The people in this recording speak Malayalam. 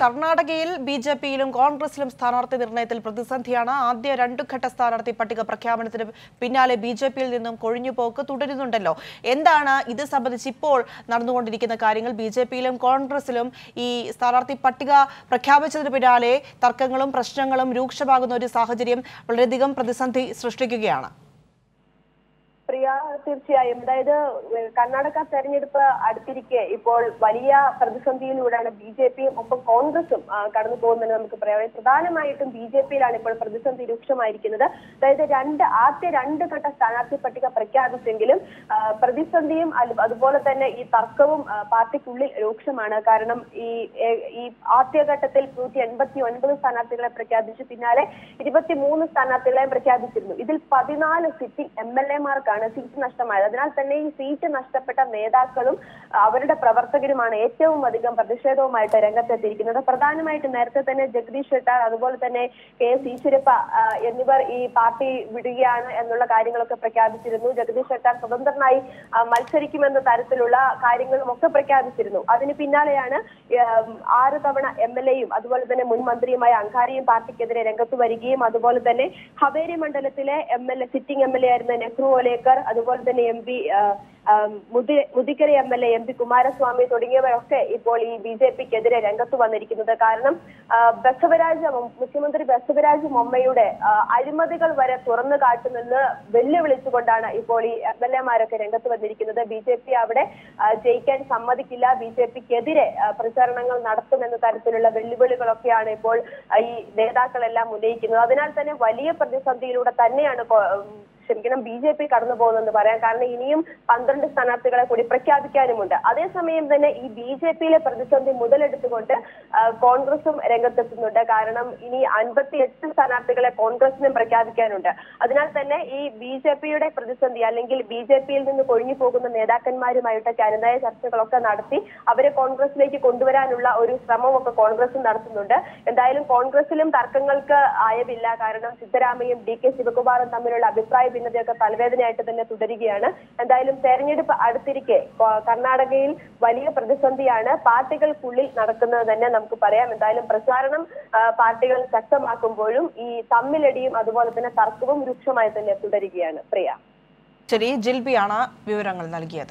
കർണാടകയിൽ ബി ജെ പിയിലും കോൺഗ്രസിലും സ്ഥാനാർത്ഥി നിർണയത്തിൽ പ്രതിസന്ധിയാണ്. ആദ്യ രണ്ടു ഘട്ട സ്ഥാനാർത്ഥി പട്ടിക പ്രഖ്യാപനത്തിന് പിന്നാലെ ബി ജെ പിയിൽ നിന്നും കൊഴിഞ്ഞുപോക്ക് തുടരുന്നുണ്ടല്ലോ. എന്താണ് ഇത് സംബന്ധിച്ച് ഇപ്പോൾ നടന്നുകൊണ്ടിരിക്കുന്ന കാര്യങ്ങൾ? ബി ജെ പിയിലും കോൺഗ്രസിലും ഈ സ്ഥാനാർത്ഥി പട്ടിക പ്രഖ്യാപിച്ചതിന് പിന്നാലെ തർക്കങ്ങളും പ്രശ്നങ്ങളും രൂക്ഷമാകുന്ന ഒരു സാഹചര്യം വളരെയധികം പ്രതിസന്ധി സൃഷ്ടിക്കുകയാണ്. പ്രിയ തീർച്ചയായും. അതായത് കർണാടക തെരഞ്ഞെടുപ്പ് അടുത്തിരിക്കെ ഇപ്പോൾ വലിയ പ്രതിസന്ധിയിലൂടെയാണ് ബി ജെ പിയും ഒപ്പം കോൺഗ്രസും കടന്നു പോകുന്നത് നമുക്ക് പറയാം. പ്രധാനമായിട്ടും ബി ജെ പിയിലാണ് ഇപ്പോൾ പ്രതിസന്ധി രൂക്ഷമായിരിക്കുന്നത്. അതായത് രണ്ട് ആദ്യ രണ്ട് ഘട്ട സ്ഥാനാർത്ഥി പട്ടിക പ്രഖ്യാപിച്ചെങ്കിലും പ്രതിസന്ധിയും അതുപോലെ തന്നെ ഈ തർക്കവും പാർട്ടിക്കുള്ളിൽ രൂക്ഷമാണ്. കാരണം ഈ ഈ ആദ്യഘട്ടത്തിൽ നൂറ്റി എൺപത്തി ഒൻപത് സ്ഥാനാർത്ഥികളെ പ്രഖ്യാപിച്ചു. പിന്നാലെ ഇരുപത്തിമൂന്ന് സ്ഥാനാർത്ഥികളെ പ്രഖ്യാപിച്ചിരുന്നു. ഇതിൽ പതിനാല് സിറ്റിംഗ് എം എൽ എമാർക്കാണ് സീറ്റ് നഷ്ടമായത്. അതിനാൽ തന്നെ ഈ സീറ്റ് നഷ്ടപ്പെട്ട നേതാക്കളും അവരുടെ പ്രവർത്തകരുമാണ് ഏറ്റവും അധികം പ്രതിഷേധവുമായിട്ട് രംഗത്തെത്തിയിരിക്കുന്നത്. പ്രധാനമായിട്ടും നേരത്തെ തന്നെ ജഗദീഷ് ഷെട്ടാർ അതുപോലെ തന്നെ കെ എസ് ഈശ്വരപ്പ എന്നിവർ ഈ പാർട്ടി വിടുകയാണ് എന്നുള്ള കാര്യങ്ങളൊക്കെ പ്രഖ്യാപിച്ചിരുന്നു. ജഗദീഷ് ഷെട്ടാർ സ്വതന്ത്രനായി മത്സരിക്കുമെന്ന തരത്തിലുള്ള കാര്യങ്ങളും ഒക്കെ പ്രഖ്യാപിച്ചിരുന്നു. അതിന് പിന്നാലെയാണ് ആറ് തവണ എം എൽ എയും അതുപോലെ തന്നെ മുൻ മന്ത്രിയുമായ അങ്കാരിയും പാർട്ടിക്കെതിരെ രംഗത്ത് വരികയും അതുപോലെ തന്നെ ഹവേരി മണ്ഡലത്തിലെ M L A sitting M L A ആയിരുന്ന നെഹ്റു ഓലേക്കർ അതുപോലെ തന്നെ M P Mutikkara M L A M P Kumaraswamy തുടങ്ങിയവരൊക്കെ ഇപ്പോൾ ഈ ബി ജെ പിക്കെതിരെ രംഗത്ത് വന്നിരിക്കുന്നത്. കാരണം ബസവരാജ മുഖ്യമന്ത്രി ബസവരാജ് മൊമ്മയുടെ അഴിമതികൾ വരെ തുറന്നു കാട്ടുമെന്ന് വെല്ലുവിളിച്ചുകൊണ്ടാണ് ഇപ്പോൾ ഈ എം എൽ എമാരൊക്കെ രംഗത്ത് വന്നിരിക്കുന്നത്. ബി ജെ പി അവിടെ ജയിക്കാൻ സമ്മതിക്കില്ല. ബി ജെ പിക്കെതിരെ പ്രചാരണങ്ങൾ നടത്തുമെന്ന തരത്തിലുള്ള വെല്ലുവിളികളൊക്കെയാണ് ഇപ്പോൾ ഈ നേതാക്കളെല്ലാം ഉന്നയിക്കുന്നത്. അതിനാൽ തന്നെ വലിയ പ്രതിസന്ധിയിലൂടെ തന്നെയാണ് ക്ഷമിക്കണം ബി ജെ പി കടന്നു പോകുന്നെന്ന് പറയാം കാരണം ഇനിയും പന്ത്രണ്ട് സ്ഥാനാർത്ഥികളെ കൂടി പ്രഖ്യാപിക്കാനുമുണ്ട്. അതേസമയം തന്നെ ഈ ബി ജെ പിയിലെ പ്രതിസന്ധി മുതലെടുത്തുകൊണ്ട് കോൺഗ്രസും രംഗത്തെത്തുന്നുണ്ട്. കാരണം ഇനി അൻപത്തി എട്ട് സ്ഥാനാർത്ഥികളെ കോൺഗ്രസിനും പ്രഖ്യാപിക്കാനുണ്ട്. അതിനാൽ തന്നെ ഈ ബി ജെ പിയുടെ പ്രതിസന്ധി അല്ലെങ്കിൽ ബി ജെ പിയിൽ നിന്ന് കൊഴിഞ്ഞു പോകുന്ന നേതാക്കന്മാരുമായിട്ടൊക്കെ അനുനയ ചർച്ചകളൊക്കെ നടത്തി അവരെ കോൺഗ്രസിലേക്ക് കൊണ്ടുവരാനുള്ള ഒരു ശ്രമമൊക്കെ കോൺഗ്രസ് നടത്തുന്നുണ്ട്. എന്തായാലും കോൺഗ്രസിലും തർക്കങ്ങൾക്ക് ആയതില്ല കാരണം സിദ്ധരാമയും ഡി കെ ശിവകുമാറും തമ്മിലുള്ള അഭിപ്രായ ഭിന്നതയൊക്കെ തലവേദനയായിട്ട് തന്നെ തുടരുകയാണ്. എന്തായാലും തെരഞ്ഞെടുപ്പ് അടുത്തിരിക്കെ കർണാടകയിൽ വലിയ പ്രതിസന്ധിയാണ് പാർട്ടികൾക്കുള്ളിൽ നടക്കുന്നത് തന്നെ നമുക്ക് പറയാം. എന്തായാലും പ്രചാരണം പാർട്ടികൾ ശക്തമാക്കുമ്പോഴും ഈ തമ്മിലടിയും അതുപോലെ തന്നെ തർക്കവും രൂക്ഷമായി തന്നെ തുടരുകയാണ്. പ്രിയ. ശരി ജിൽബിയാണ് വിവരങ്ങൾ നൽകിയത്.